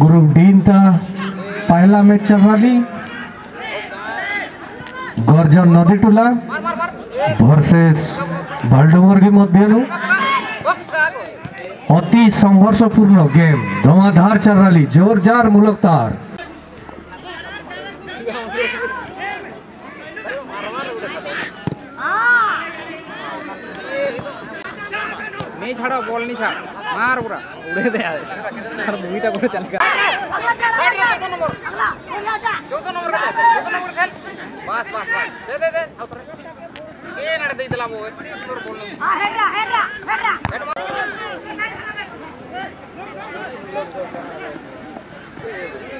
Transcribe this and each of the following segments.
Group D था पहला match चल रहा रही गर्जन नदी टुला। टोला भल्डोमर के मध्य अति संघर्षपूर्ण गेम। धमाधार चल रही जोरदार मूलक तार। नहीं छाड़ा, बॉल नहीं छाड़ा। मार पूरा उड़े दे यार यार मूवीटा को चल का अगला चल अगला चौथा नंबर अगला अगला जा चौथा नंबर का चौथा नंबर खेल बस बस बस दे दे दे उतर ಏ ನಡೆದ ಇದಲ್ಲ ಅವು ಎತ್ತಿ ಇಸ್ನೂರು ಬೋಲ್ ಆ ಹೆಡ್ರ ಹೆಡ್ರ ಹೆಡ್ರ ಹೆಡ್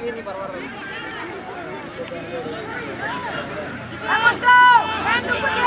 ಏನಿ ಪರವಾರ ಅಮಂಟೋ ಎಂದು ಕುಚಿ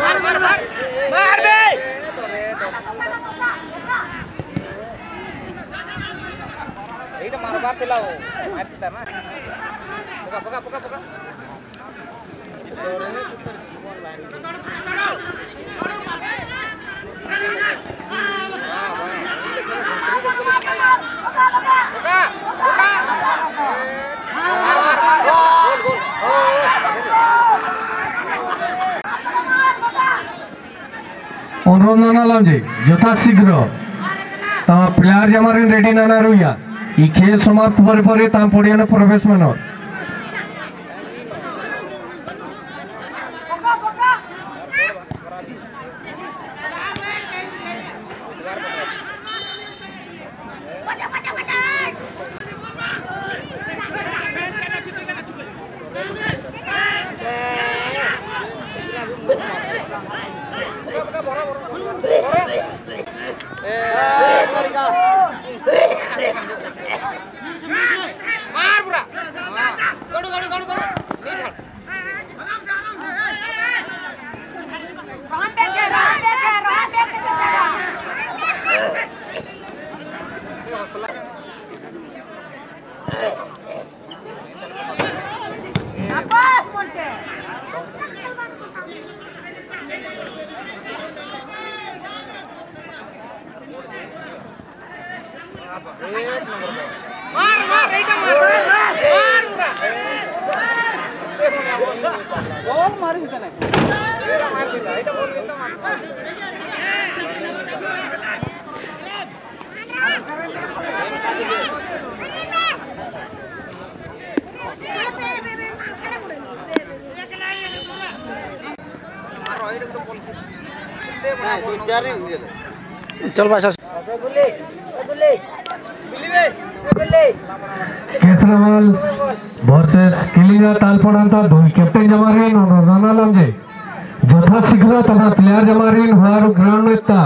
मार मार मार मार बे ಇದು ಮಾರು ಬರ್ತಿಲ್ಲ ಅವು ಮಾಡ್ತಿದ್ದಾನ ಪುಗ ಪುಗ ಪುಗ ಪುಗ অনুরোধ জানালাম যে যথাশীঘ্র প্লেয়ার যেমন রেডি না রইয়া এই খেল সমাপ্ত পরে পরে তার পড়িয়ানে প্রবেশ মানর मार मार एटा मार मार उरा गोल मार हिता नहीं एटा मार दिला एटा गोल दिला मार चल भाई चल केसरवाल वर्सेस किलिंगा तालपड़ांता दुई कैप्टन जमारीन और रोज़ाना लमजे যথাশীঘ্র তথা প্লেয়ার জমারিন হওয়ার গ্রাউন্ড নেতা